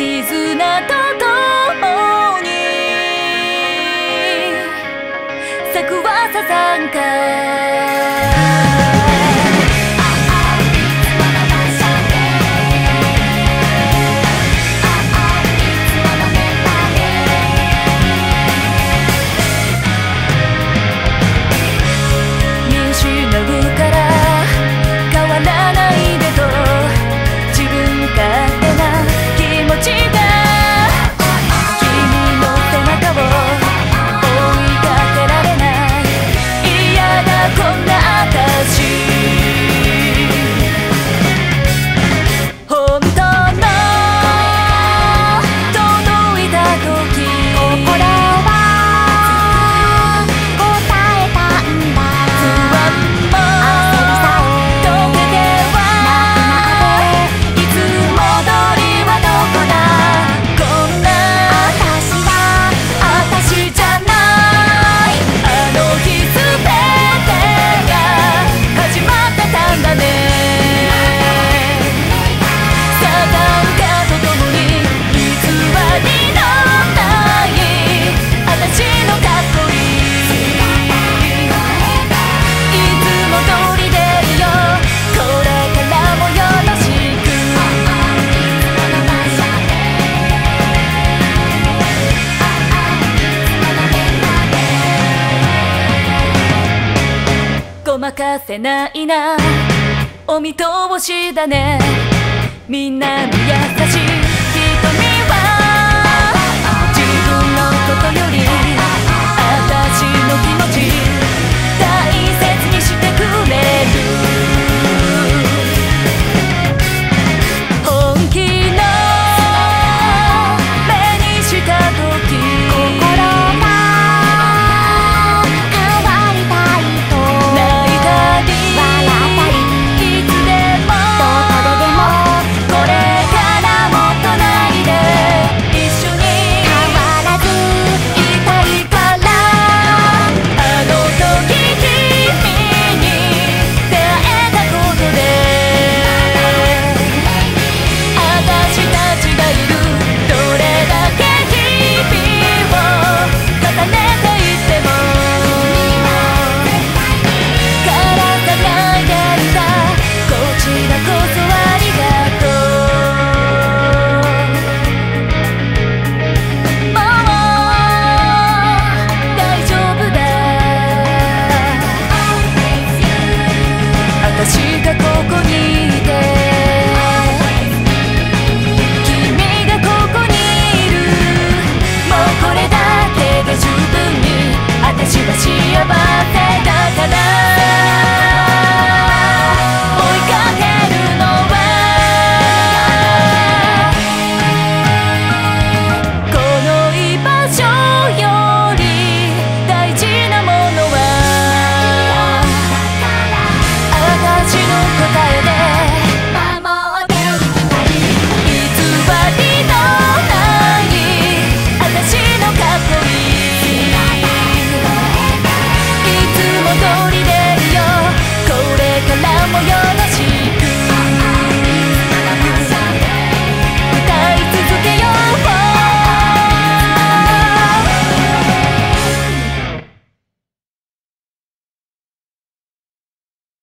絆と共に。咲くはささんか欠せないな。お見通しだね。みんなに優しい。